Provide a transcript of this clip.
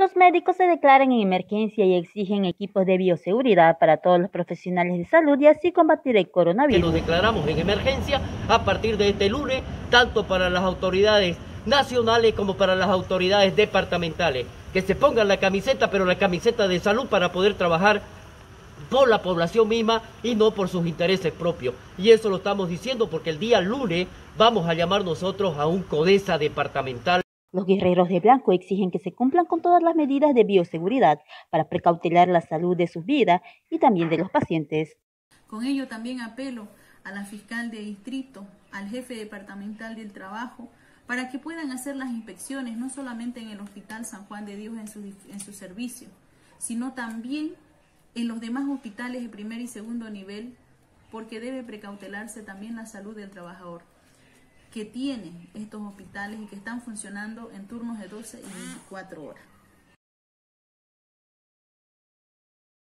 Los médicos se declaran en emergencia y exigen equipos de bioseguridad para todos los profesionales de salud y así combatir el coronavirus. Nos declaramos en emergencia a partir de este lunes, tanto para las autoridades nacionales como para las autoridades departamentales. Que se pongan la camiseta, pero la camiseta de salud para poder trabajar por la población misma y no por sus intereses propios. Y eso lo estamos diciendo porque el día lunes vamos a llamar nosotros a un CODESA departamental. Los guerreros de blanco exigen que se cumplan con todas las medidas de bioseguridad para precautelar la salud de sus vidas y también de los pacientes. Con ello también apelo a la fiscal de distrito, al jefe departamental del trabajo, para que puedan hacer las inspecciones no solamente en el Hospital San Juan de Dios en su, en su servicio, sino también en los demás hospitales de primer y segundo nivel, porque debe precautelarse también la salud del trabajador que tienen estos hospitales y que están funcionando en turnos de 12 y 24 horas.